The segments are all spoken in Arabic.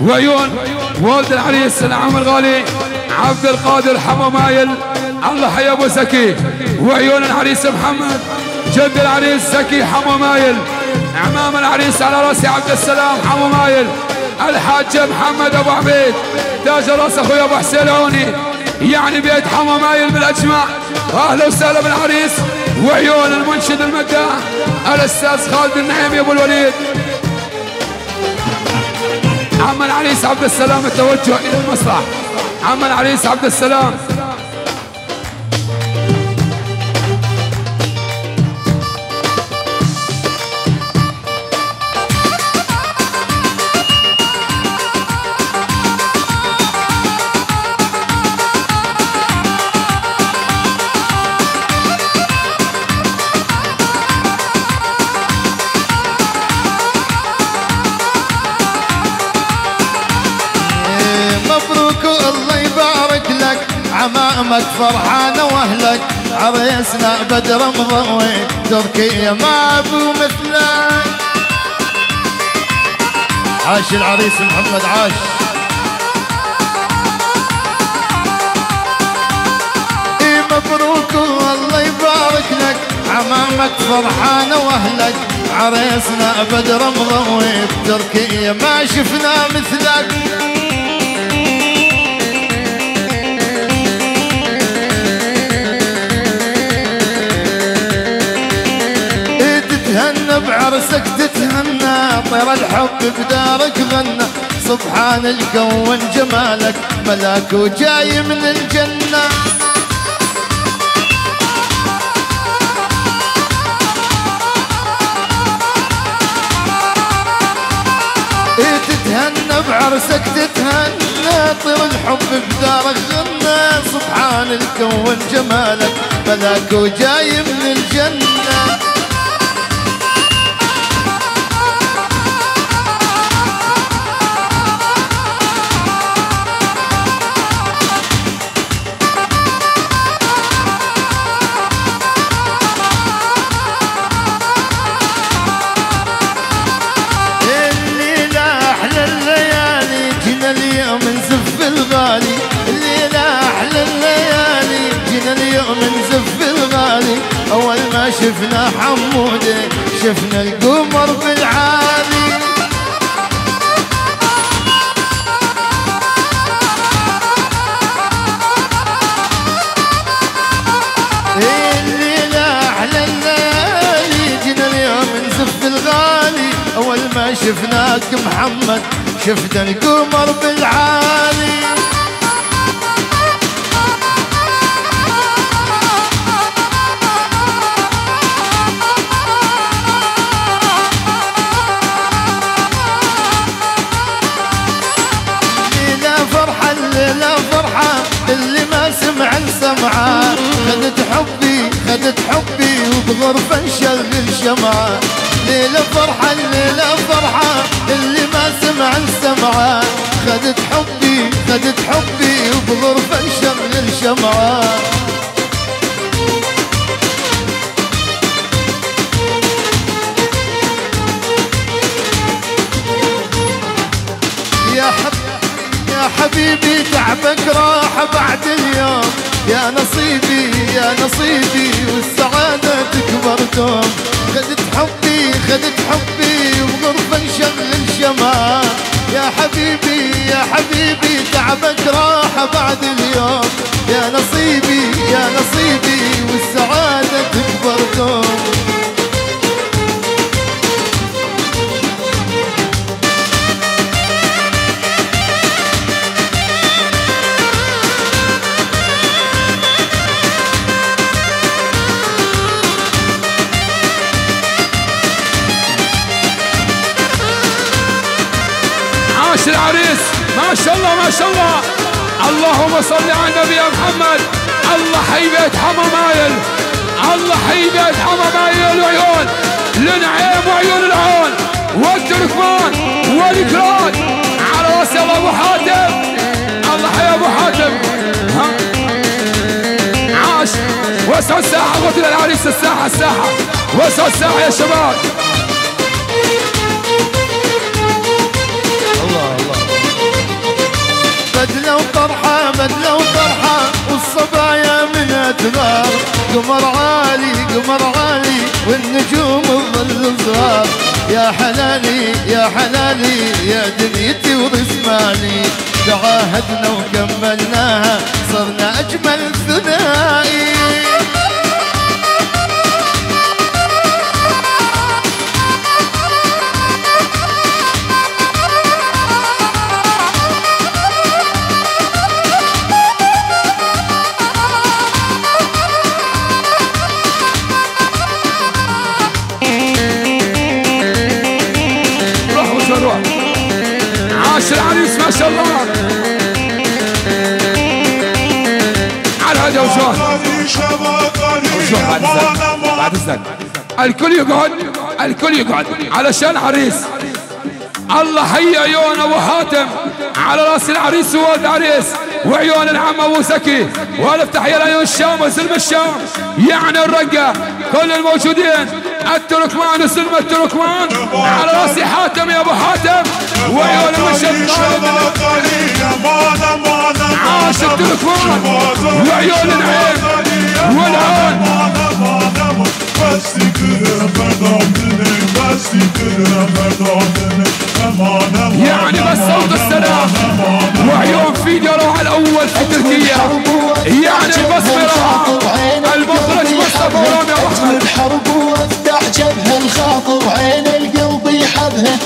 وعيون ولد العريس العم الغالي عبد القادر حمو مايل. الله حيا أبو زكي وعيون العريس محمد. جد العريس زكي حمو مايل. عمام العريس على راسي عبد السلام حمو مايل. الحاج محمد أبو عبيد. تاج رأس أخوي أبو حسين عوني يعني بيت حمو مايل بالاجمع أهلا وسهلا بالعريس وعيون المنشد المداح. الأستاذ خالد النعيمي أبو الوليد. عم العريس عبد السلام التوجه إلى المسرح عم العريس عبد السلام. عمامك فرحانة وأهلك عريسنا بدر مضوي تركيا ما أبو مثلك. عاش العريس محمد عاش. إي مبروك والله يبارك لك عمامك فرحانة وأهلك عريسنا بدر مضوي تركيا ما شفنا مثلك. بعرسك تتهنى طير الحب بدارك غنى. سبحان الكون جمالك ملاك وجاي من الجنة. إيه تتهنى بعرسك تتهنى طير الحب بدارك غنى. سبحان الكون جمالك ملاك وجاي من الجنة. شفنا حمودة شفنا القمر بالعالي. الليلة أحلى الليالي جينا اليوم نزف الغالي. أول ما شفناك محمد شفنا القمر بالعالي. وبغرفة نشغل شمعة ليلة فرحة الليلة فرحة اللي ما سمع السمعة خدت حبي خدت حبي وبغرفة نشغل شمعة يا حبيبي تعبك راحة بعد اليوم. يا نصيبي يا نصيبي والسعادة تكبر دوم. خدت حبي خدت حبي وغرفة نشغل شمع يا حبيبي يا حبيبي تعبك راحة بعد اليوم. يا نصيبي يا نصيبي والسعادة تكبر دوم. عاش العريس. ما شاء الله ما شاء الله. اللهم صل على النبي محمد. الله حي بيت حما مايل الله حي بيت حما مايل وعيون. لنعيم وعيون العون. والتركمان والكراد على رأس الله أبو حاتم. الله حي أبو حاتم. عاش. وسعوا الساحة. قلت للعريس الساحة الساحة. وسعوا الساحة يا شباب. بدلة وفرحة والصبايا من أدبار قمر عالي قمر عالي والنجوم تظل صغار يا حلالي يا حلالي يا دنيتي ورسمالي تعاهدنا وكملناها صرنا أجمل ثنائي. بعد اذنك الكل يقعد الكل يقعد. علشان عريس الله حي عيون أبو حاتم. على رأس العريس وولد العريس. وعيون العم أبو زكي. وألف تحية لعيون الشام وسلم الشام. يعني الرقة. كل الموجودين. التركمان وسلم التركمان. على رأس حاتم يا أبو حاتم. وعيون المشهد. عاش التركمان. وعيون العين. والعين. يعني بس صوت السلام. وعيون فيجارو على الأول في تركيا. يعني البصمرة المخرج مصطفى رامي احمد الحرب وافتح جبهة الخاطر. عين القلب يحبها.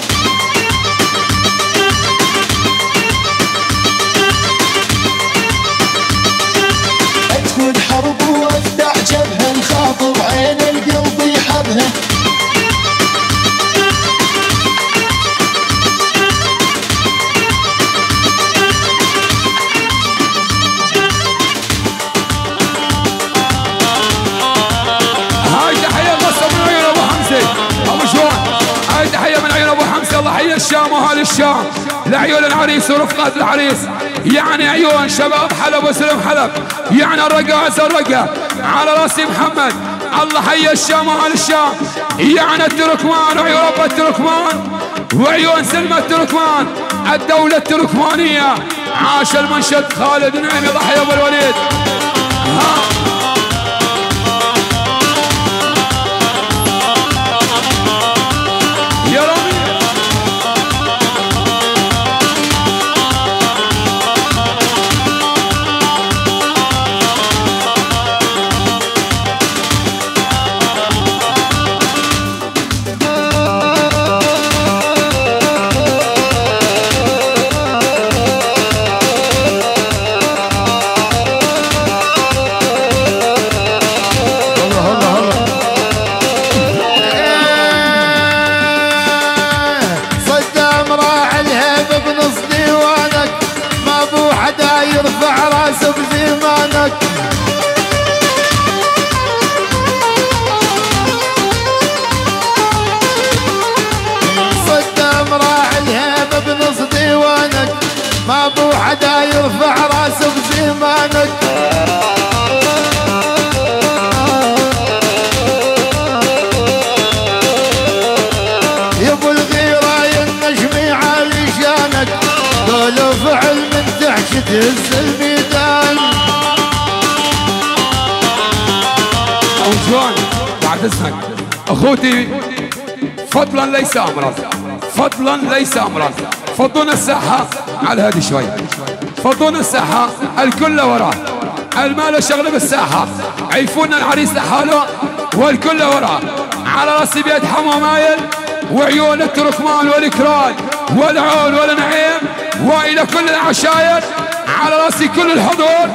الشام لعيون العريس ورفقات العريس. يعني عيون شباب حلب وسلم حلب. يعني الرقا عز الرقا على رأسي محمد. الله حي الشام واهل الشام. يعني التركمان وعيون رب التركمان. وعيون سلمى التركمان. الدولة التركمانية. عاش المنشد خالد نعيمي ضحية أبو الوليد. ها. بعد اذنك أخوتي فضلا ليس امرا فضلا ليس امرا فضونا الساحة على هذه شوي. فضونا الساحة الكل وراه. المال شغله بالساحة. عيفونا العريس لحاله والكل وراه. على راسي بيد حمو مايل وعيون التركمان والإكراد والعون والنعيم وإلى كل العشاير. على راسي كل الحضور.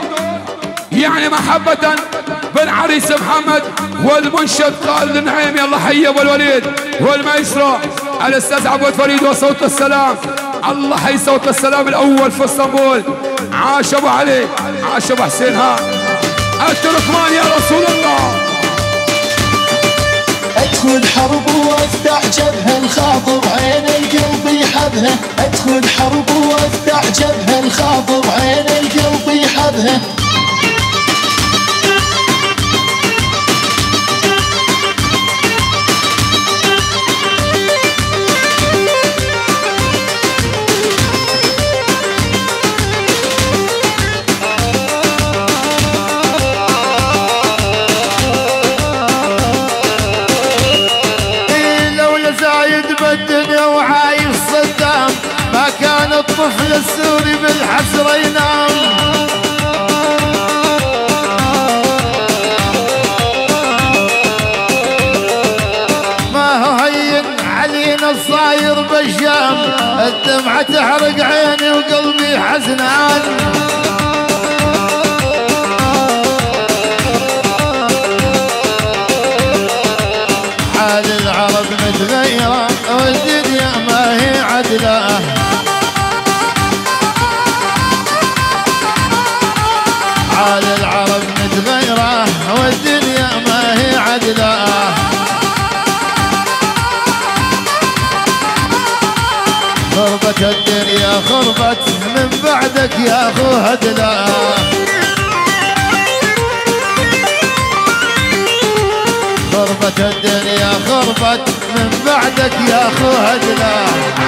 يعني محبة بن عريس محمد. والمنشد خالد النعيم يلا حي أبو الوليد. والمايسترو الاستاذ عبود فريد وصوت السلام. الله حي صوت السلام الأول في إسطنبول. عاش أبو علي عاش أبو حسين ها. التركمان يا رسول الله. أدخل حرب وأفتح جبهة الخاطر عين القلب يحبها. أدخل حرب وأفتح جبهة الخاطر عين القلب يحبها. الطفل السوري بالحسرة ينام. ما هو هين علينا الصاير بالشام الدمعة تحرق عيني وقلبي حزنان. يا أخو هدلا خربت الدنيا خربت من بعدك يا أخو هدلا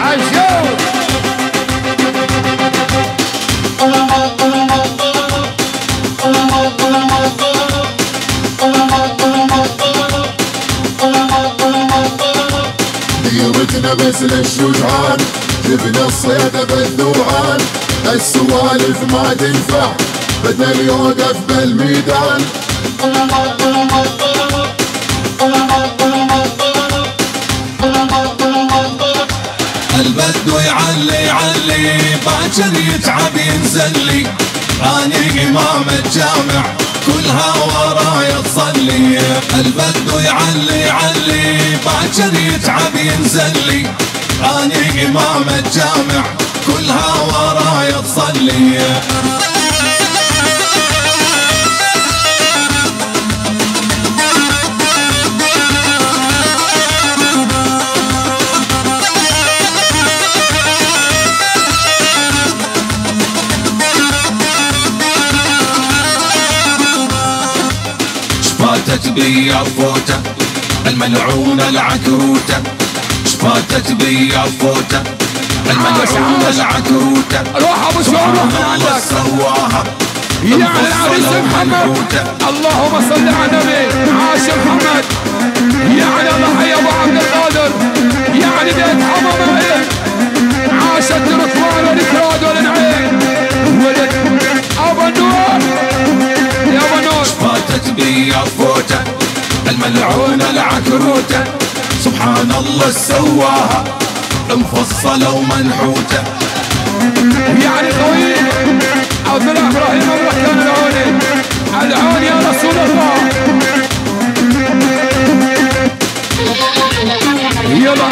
عشوت. ديرتنا بس للشجعان جبنا الصيادة بالذوعان. السوالف ما تنفع. بدل يوقف بالميدان البدو يعلي يعلي باكر يتعب ينزل لي. اني إمام الجامع كلها وراي تصلي. البدو يعلي يعلي باكر يتعب ينزل اني امام الجامع كلها وراي تصلي شفاتت بي فوته الملعونة العكروتة. شفاتت بي فوته الملعونة العكروتة روح أبو شعور الله سواها. يعني العريس محمد اللهم صل على النبي عاش محمد. يعني الله حي أبو عبد القادر. يعني بيت حمامين عاش التركمان والاكراد والنعيم ولد أبو النور يا أبو النور فاتت بي فوته الملعونة العكروتة سبحان الله سواها. مفصلة ومنحوتة يعني خوي عبد الله إبراهيم الركان العوني. العوني يا رسول الله. يلا.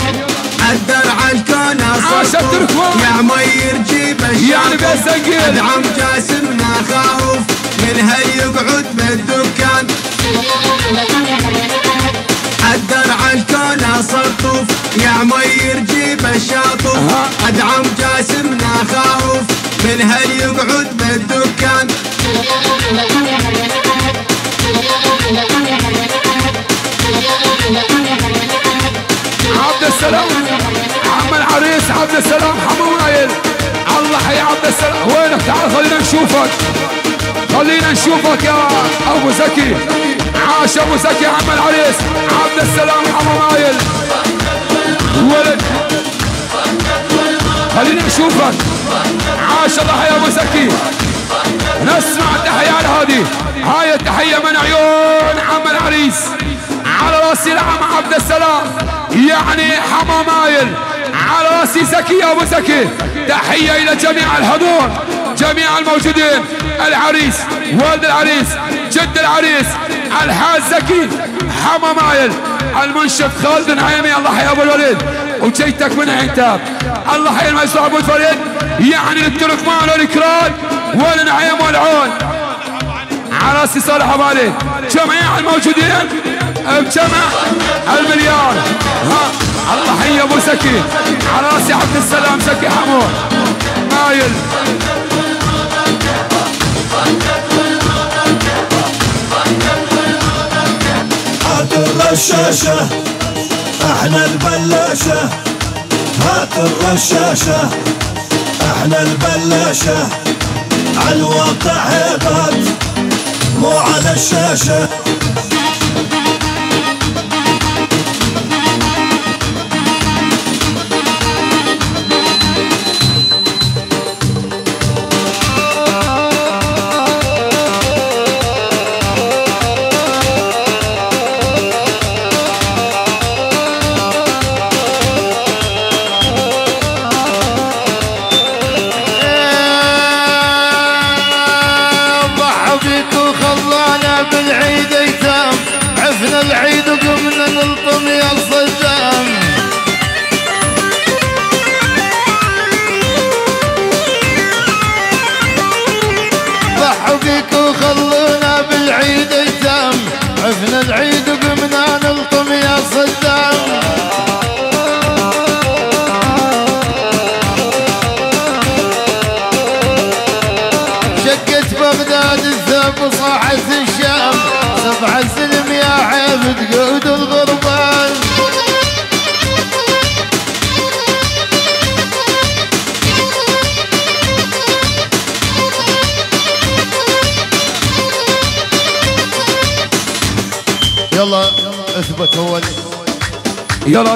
الدرع الكون عاش التركمان يا مير جيب يعني بيسجل أدعم جاسمنا خاوف من هل يقعد بالدكان؟ الكون صرطوف يا مير جيب الشاطوف أدعم جاسمنا خاوف. من هل يقعد بالدكان؟ عبد السلام. عم العريس عبد السلام حمو نايل الله حي عبد السلام. وينك؟ تعال خلينا نشوفك. خلينا نشوفك يا أبو زكي. عاش أبو زكي عم العريس. عبد السلام حمو نايل ولد. خلينا نشوفك عاش الله حي أبو زكي. نسمع التحية هذه. هاي التحية من عيون عم العريس. على راسي العم عبد السلام. يعني حما مايل. على راسي زكي أبو زكي. تحية إلى جميع الحضور جميع الموجودين. العريس والد العريس جد العريس. الحاج زكي حما مايل. المنشد خالد نعيمي الله حي أبو الوليد. وجيتك من عتاب. الله حي المسؤول أبو الفريد. يعني للتركمان والاكراد والنعيم والعون. على راسي صالح أبو جميع الموجودين بجمع المليار. ها الله حي أبو زكي. على راسي عبد السلام زكي حمود. مايل. هات الرشاشة إحنا البلاشة. هات الرشاشة إحنا البلاشة. عالواقع هيبات مو على الشاشة.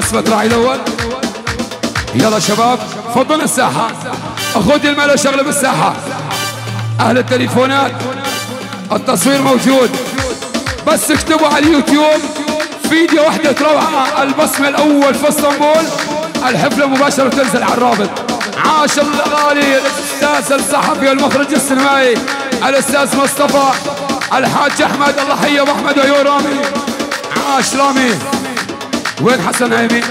اثبت راعي الأول. يلا شباب فضلنا الساحة. أخوتي الملأ شغلة بالساحة. أهل التليفونات التصوير موجود. بس اكتبوا على اليوتيوب فيديو وحدة روعة البصمة الأول في إسطنبول. الحفلة مباشرة تنزل على الرابط. عاش الغالي الأستاذ الصحفي والمخرج السينمائي الأستاذ مصطفى الحاج أحمد الله حي أبو أحمد ويو رامي. عاش رامي. وين حسن هيمي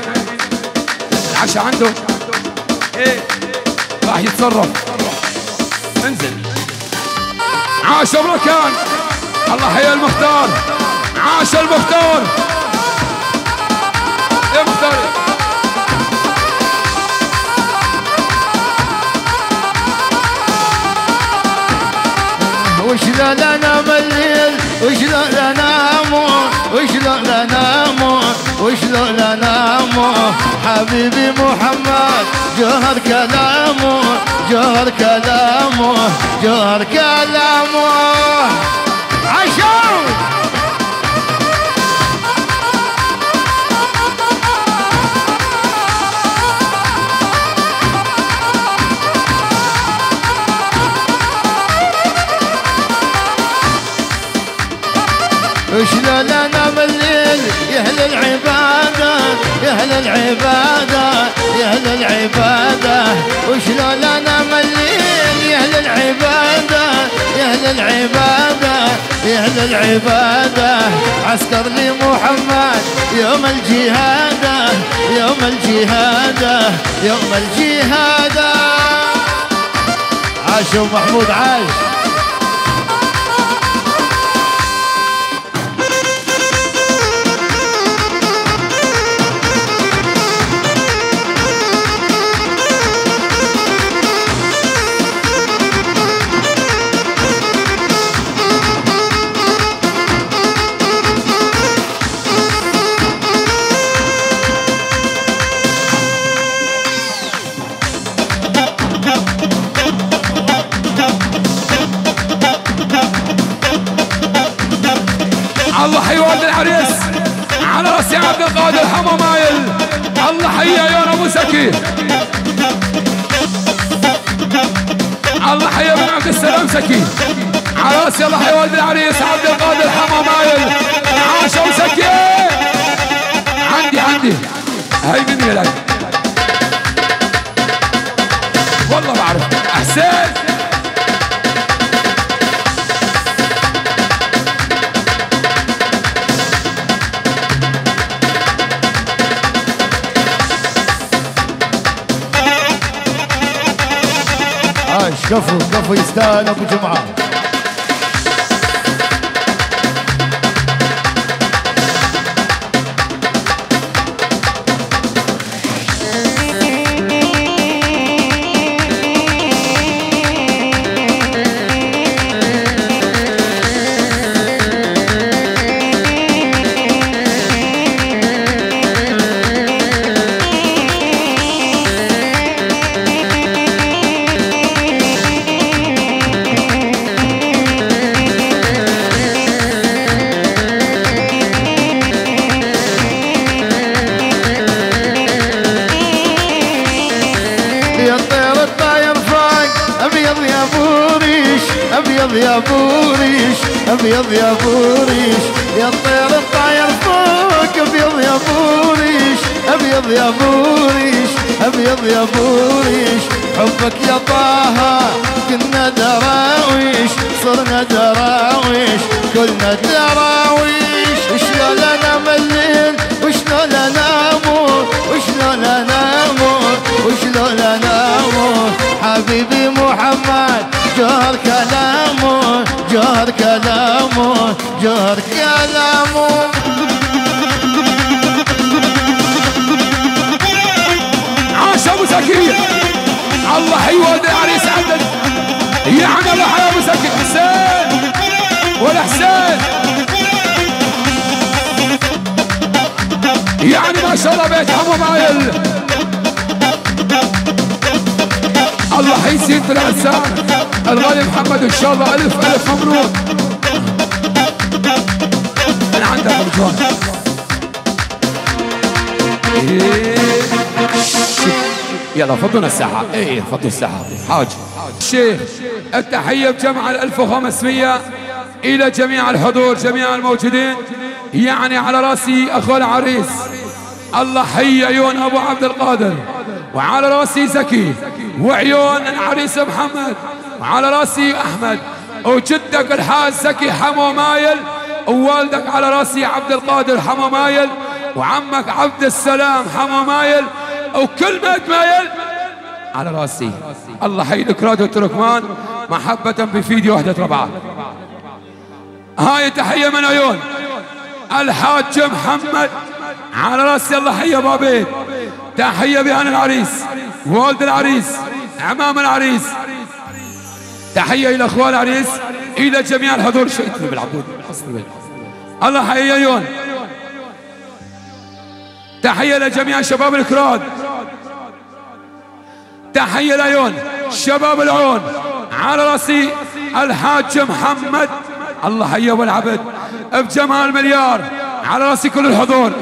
العشاء عنده. إيه. راح يتصرف. انزل. عاش بركان الله حي المختار. عاش المختار. اختر وشلون انام الليل؟ وشلون انام وشلون انام وشلون انام حبيبي محمد جوهر كلامه جوهر كلامه جوهر كلامه عشان! وشلون العباده يا أهل العبادة يا أهل العبادة. وشلون انام الليل يا أهل العبادة يا أهل العبادة يا أهل العبادة. عسكر لي محمد يوم الجهادة يوم الجهادة يوم الجهادة. عاشوا محمود عاش الله حي والد العريس على راسي عبد القادر حمو مايل. الله حي عيون أبو زكي الله حي ابن عبد السلام زكي على راسي الله حي والد العريس عبد القادر حمو مايل. عاش ابو زكي عندي عندي. هاي مني لك. والله بعرف حسين كفو كفو يستاهل أبو جمعة. محمد جار كلامه جار كلامه جار كلامه. عاش أبو زكي الله حيوان يعني سعدت يعني الله حيا أبو زكي حسين والحسين يعني ما شاء الله بيت حمو مايل حيزيد بالعسان الغالي محمد إن شاء الله ألف ألف مبروك. من عندك رجوان إيه. يلا فضونا الساحة. إيه فضوا الساحة. حاج. الشيخ التحية بجمع ال 1500 إلى جميع الحضور جميع الموجودين. يعني على رأسي أخو العريس. الله حي عيون أبو عبد القادر. وعلى راسي زكي وعيون العريس محمد. وعلى راسي أحمد. وجدك الحاج زكي حمو مايل. ووالدك على راسي عبد القادر حمو مايل. وعمك عبد السلام حمو مايل. وكل ما مايل. على رأسي. الله حيدك راديو تركمان. محبة بفيديو وحدة ربعة هاي تحية من عيون. الحاج محمد. على رأسي الله حي عبيد تحية بهان العريس والد العريس عمام العريس. تحية إلى أخوان العريس إلى جميع الحضور. شئت بالعبود؟ الله حي عيون. تحية لجميع شباب الكراد. تحية العيون شباب العون على رأسي الحاج محمد. الله حي أبو العبد. بجمال مليار. على رأسي كل الحضور.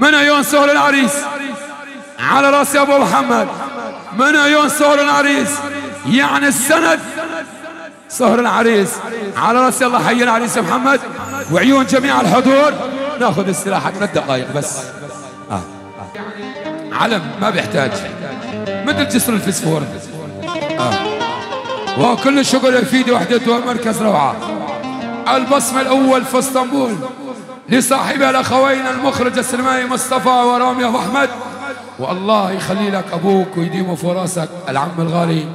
من عيون سهل العريس؟ على راسي أبو محمد. من عيون سهل العريس؟ يعني السند. سهر العريس. على راسي الله حي العريس محمد. وعيون جميع الحضور. نأخذ استراحة ثلاث دقائق بس. آه. علم ما بيحتاج. مثل جسر الفسفور. آه. وكل الشكر الفيديو وحدته مركز روعة. البصمة الأول في اسطنبول. لصاحب الأخوين المخرج السينمائي مصطفى ورامي أبو أحمد. والله يخلي لك أبوك ويديمه في راسك العم الغالي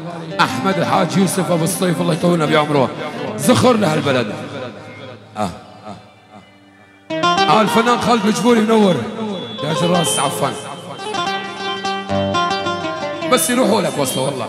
أحمد الحاج يوسف أبو الصيف الله يطولنا بعمره. زخر لهالبلد آه. آه الفنان خالد مجبوري منور تاج الراس عفوا. بس يروحوا لك وصله والله.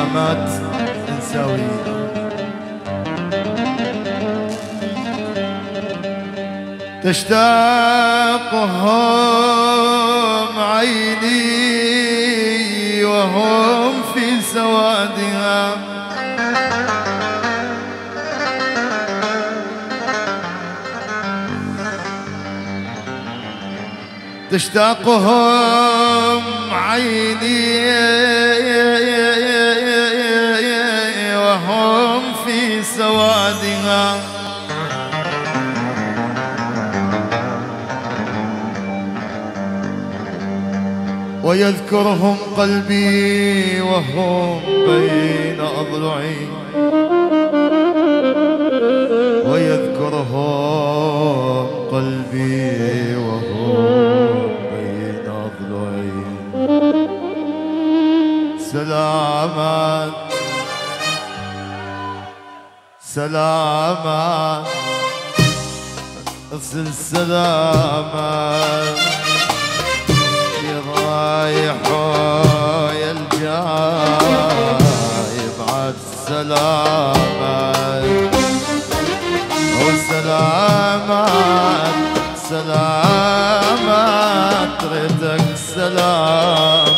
أغنية سلامات نساوي تشتاقهم عيني وهم في سوادها. تشتاقهم عيني في سوادها ويذكرهم قلبي وهم بين أضلعي. ويذكرهم قلبي وهم سلامات اصل سلامات يا رايح يا الجاي بعد سلامات وسلامات سلامات ريتك سلامات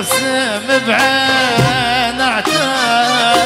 وارسم بعين اعتاب.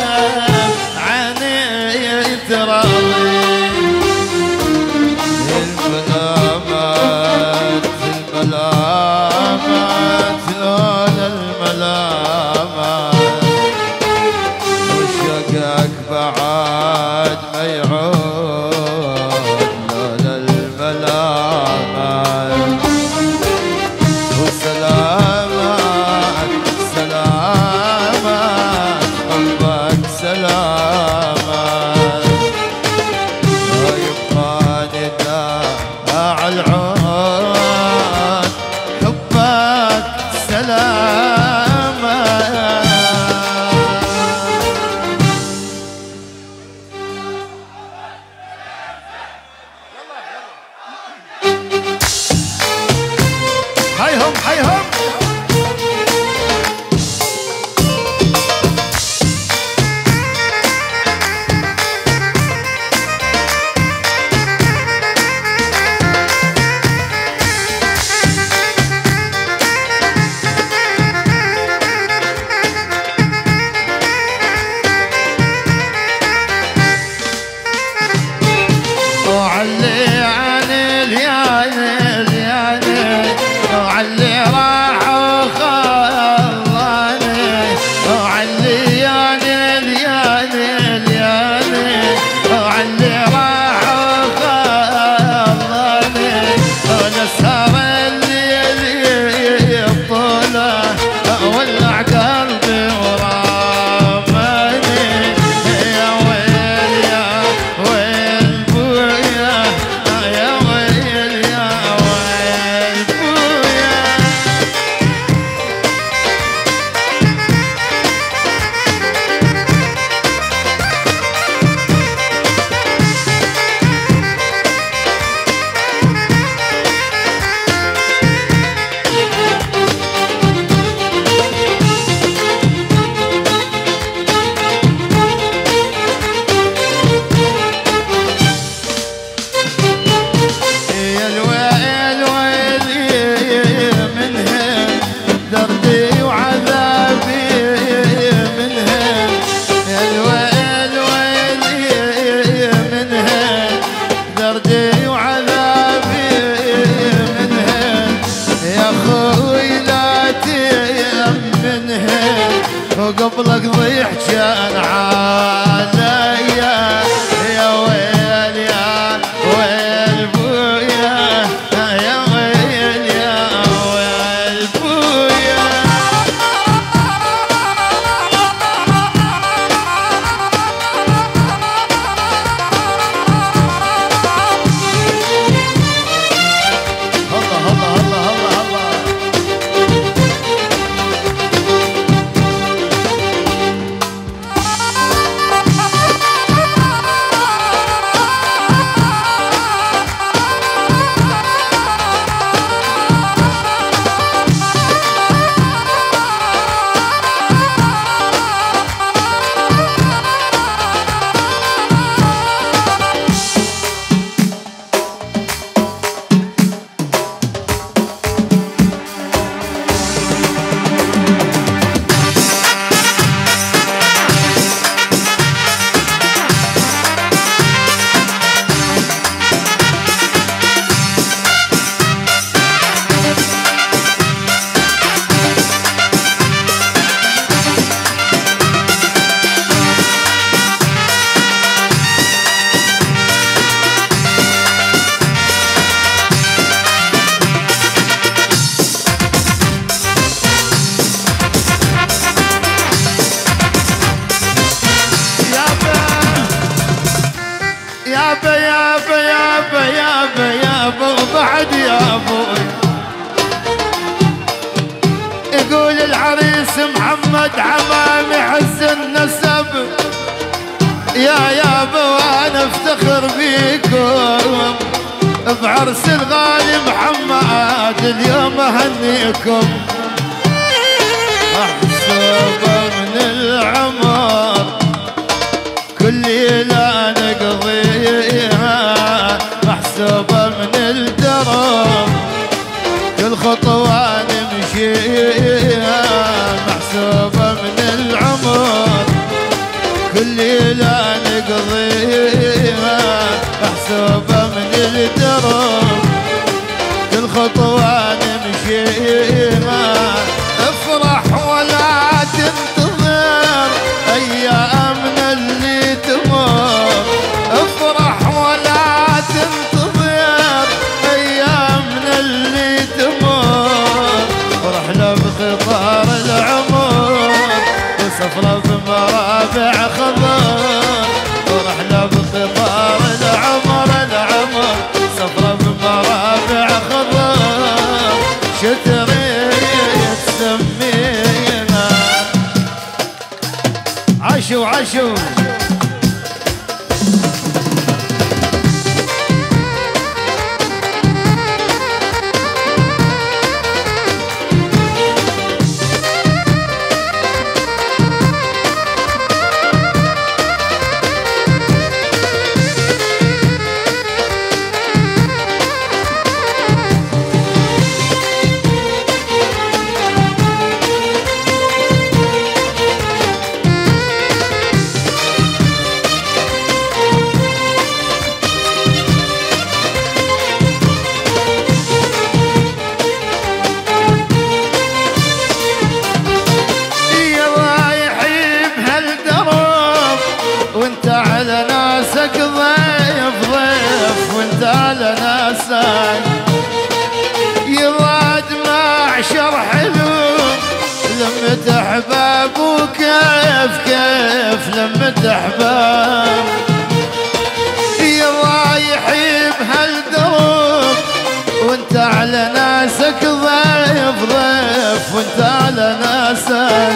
على ناسك ضيف ضيف وانت على ناسك.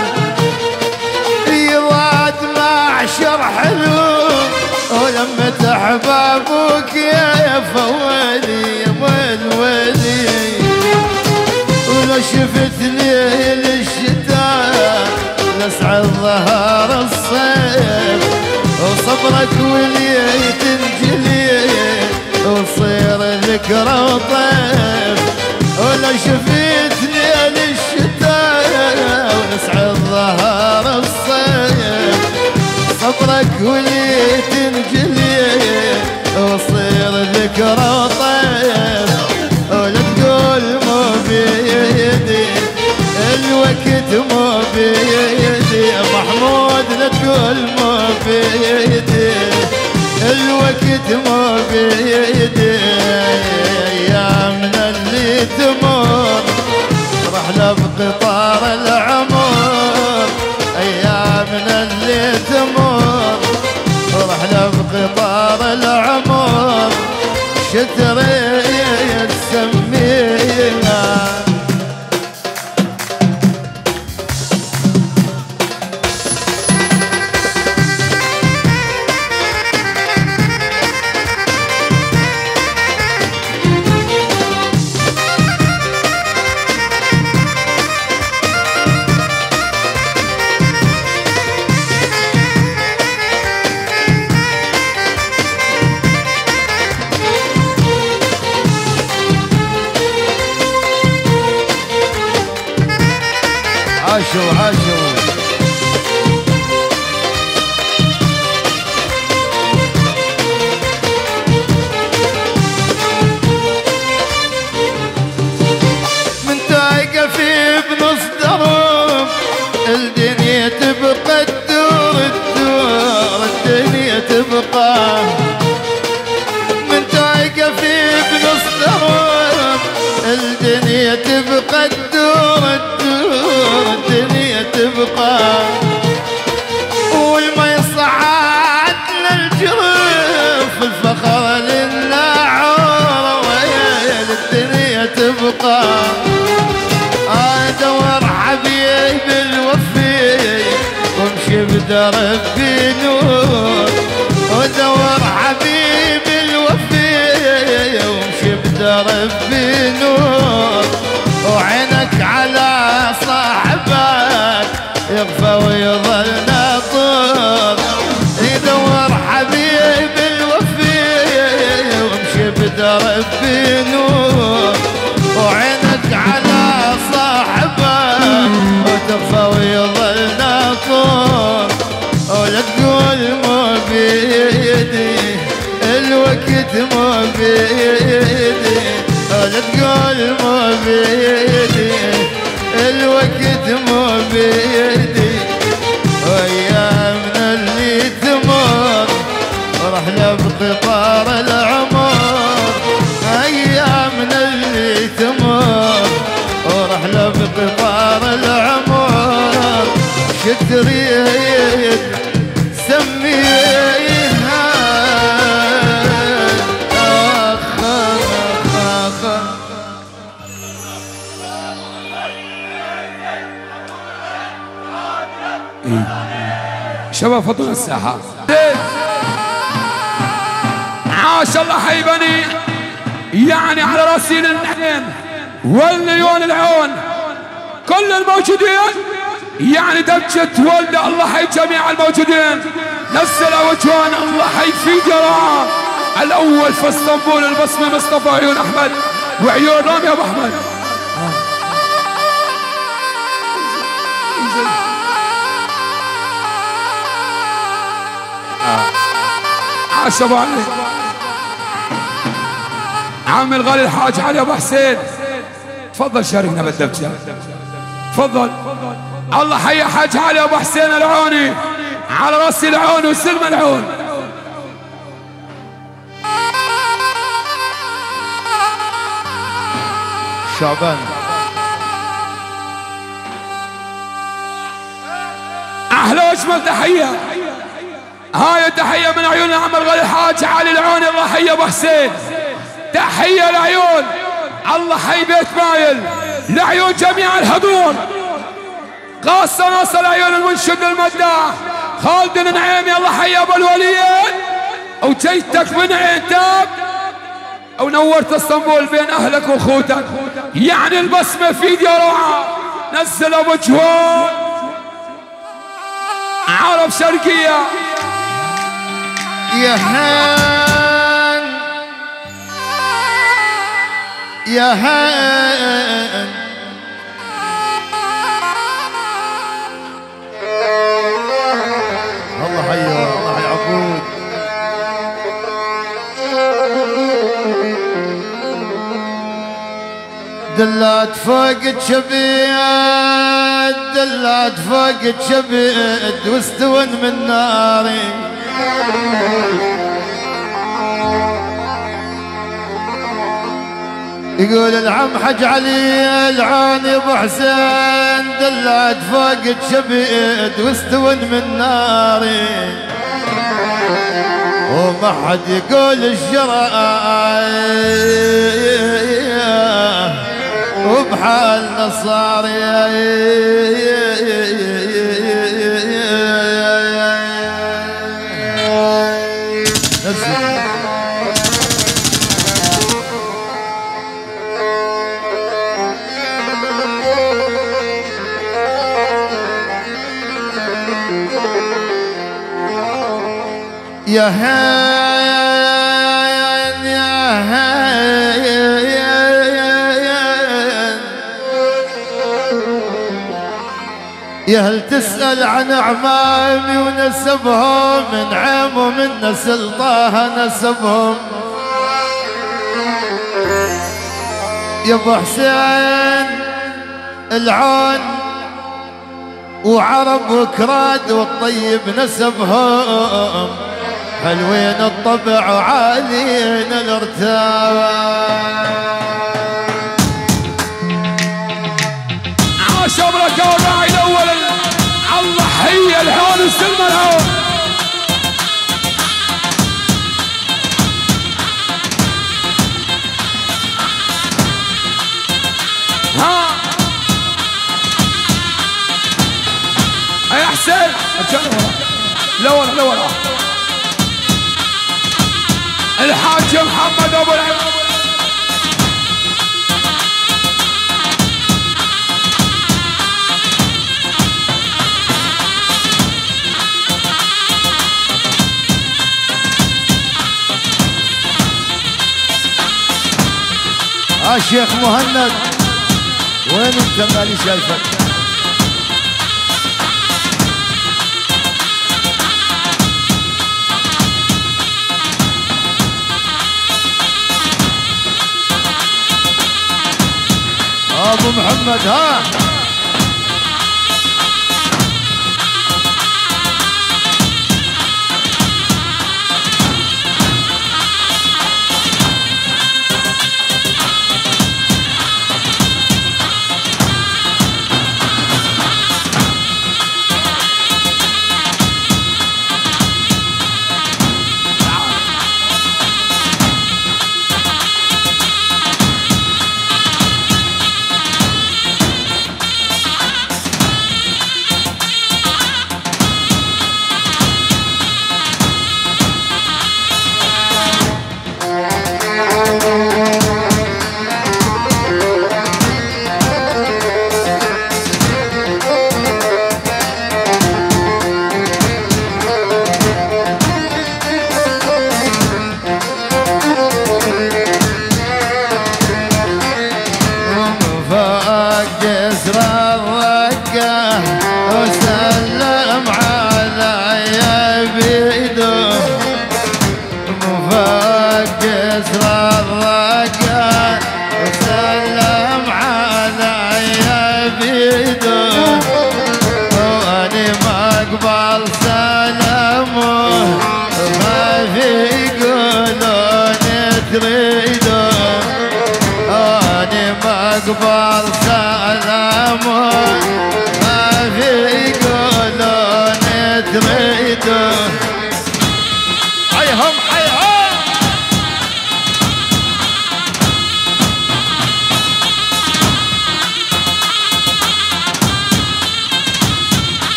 يضاد معشر حلو ولمة احباب وكيف ويلي ويل ويلي. ولو شفت ليل الشتاء نسعى الظهر الصيف وصبرك وليت انت الذكرى وطيب ولا شفيت يدمر بيدي يا من اللي تمر رحلة بقطار Herschel, Herschel. درب نور ودور حبيب الوفي وامشي بدرب نور وعينك على صاحبك يغفى ويظل ناطر يدور حبيب الوفي وامشي بدرب نور الساحة عاش الله حيبني يعني على راسين النحلين والليون العون. كل الموجودين. يعني دبجة ولد الله حي جميع الموجودين. نزل وجوان الله حي في جرعة الأول في اسطنبول البصمة مصطفى عيون أحمد. وعيون رامي أبو أحمد. علي عم الغالي الحاج علي أبو حسين. تفضل شاركنا بالدبجة. تفضل. الله حي حاج علي أبو حسين العوني. على رأس العون وسلم العون. شعبان. أحلى واجمل تحية. هاي التحية من عيون العم الغالي الحاج علي العوني الله حي ابو حسين تحية لعيون الله حي بيت مايل. لعيون جميع الحضور خاصة ناصر عيون المنشد المداح خالد النعيمي الله حي أبو الوليين وجيتك من عينتك أو نورت اسطنبول بين أهلك وأخوتك. يعني البسمة في يدي روعة نزل أبو جوان عرب شرقية. يا هان. يا هان. الله حي الله حي عقود دلات فوق شبيد دلات فوق شبيد واستون من ناري. يقول العم حج علي العاني أبو حسين دلات فوق شبيد واستون من ناري. وما حد يقول الشرع وبحال نصاري يا هل تسأل عن أعمامي ونسبهم من عام ومن نسل طه نسبهم. يا أبو حسين العون وعرب وكراد والطيب نسبهم. حلوين الطبع وعاليين الارتاب. عاش ابرك وداعي الأول. الله حي الهون السلم الهون. ها. يا حسين لورا الحاج محمد أبو العلي الشيخ آه، مهند وين أنت مالي شايفك؟ ابو محمد ها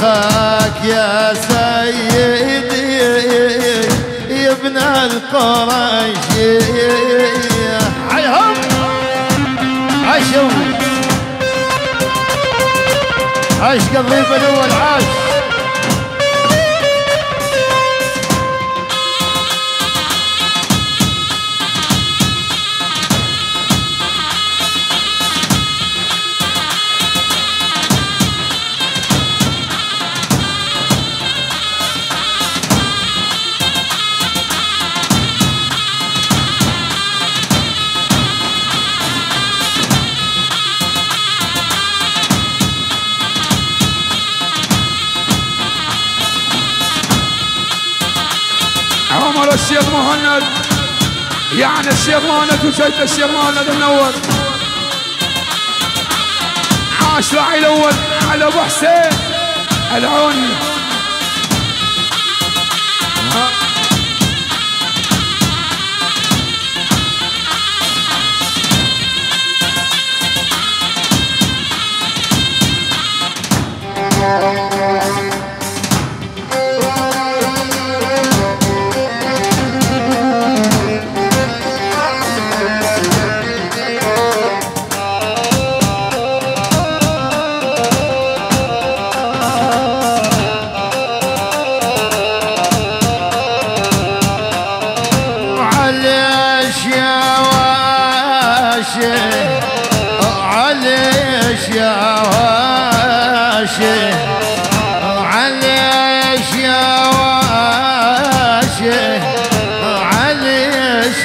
خاك يا سيدي يا ابن القريش. عيهم عيشهم عيش قضيب الأول عاش مهند. يعني الشيخ مهند وشيت الشيخ مهند منور عاش راعي الأول على أبو حسين. العوني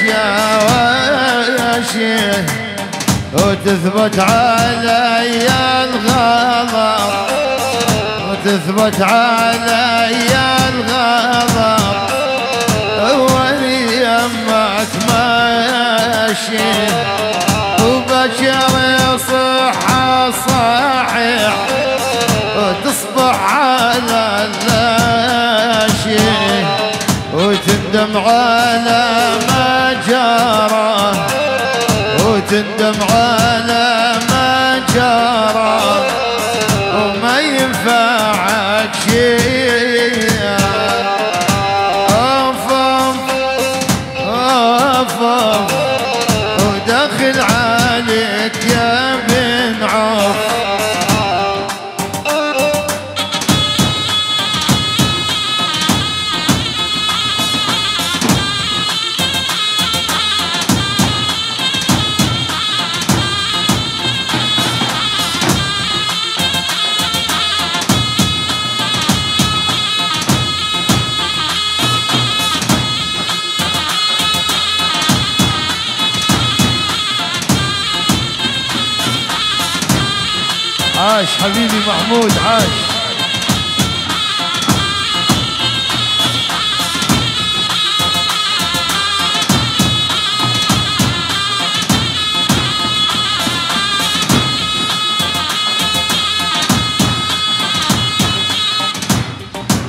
يا واشي وتثبت علي الغضب وتثبت علي الغضب. وتندم على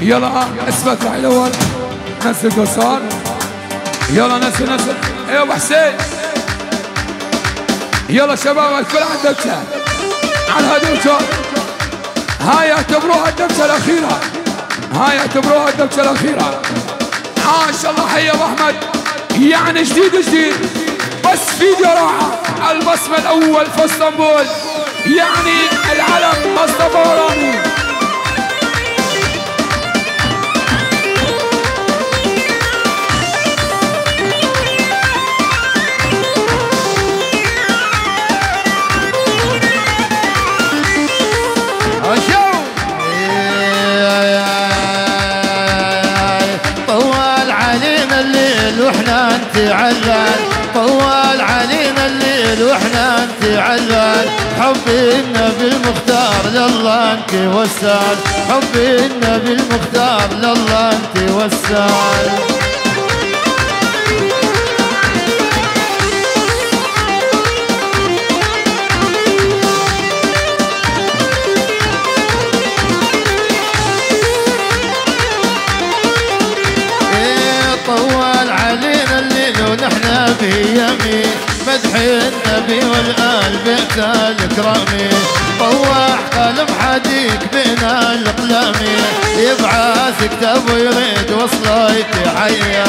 يلا اثبت راعي الأول نزل قصار يلا نزل نزل. يا ابو حسين. يلا شباب الكل على الدبشه على الهدوشه هاي اعتبروها الدبشه الأخيرة. هاي اعتبروها الدبشه الأخيرة. عاش الله حي أبو أحمد. يعني جديد جديد. بس فيديو راحه البصمة الأول في إسطنبول. يعني العلم مصطفى ورامي أنت علان طوال علينا الليل وإحنا أنت علان. حبي النبي المختار لله أنت وسال حبي النبي المختار لله أنت وسال خيمي مدح النبي والآل بئت الكرامي طوع قلب حديك بين الأقلام. يبعث كتاب ويريد وصلك حيا.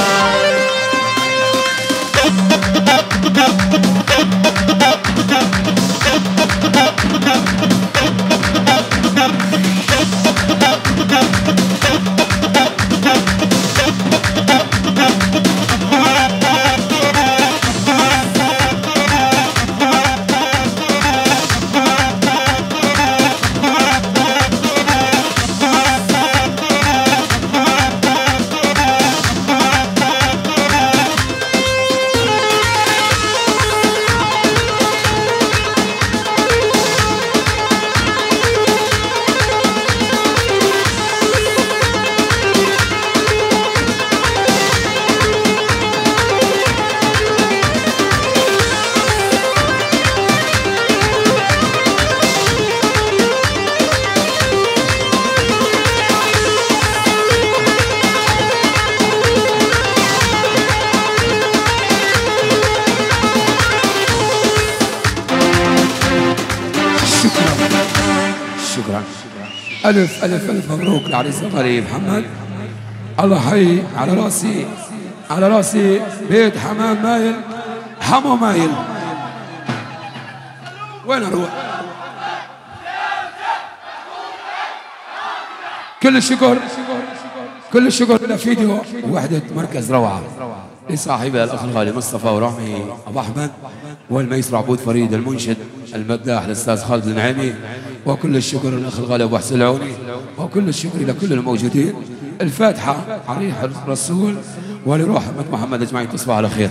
ألف ألف ألف مبروك العريس الغالي محمد الله حي على رأسي على رأسي بيت حمام مايل حمو مايل. وين أروح؟ كل الشكر كل الشكر لفيديو وحدة مركز روعة. لصاحبها الأخ الغالي مصطفى ورامي أبو أحمد والميسر عبود فريد المنشد المداح الأستاذ خالد النعيمي. وكل الشكر للأخ الغالي أبو حسن العوني وكل الشكر لكل الموجودين. الفاتحة على ريح الرسول ولروح أحمد محمد أجمعين. تصبح على خير.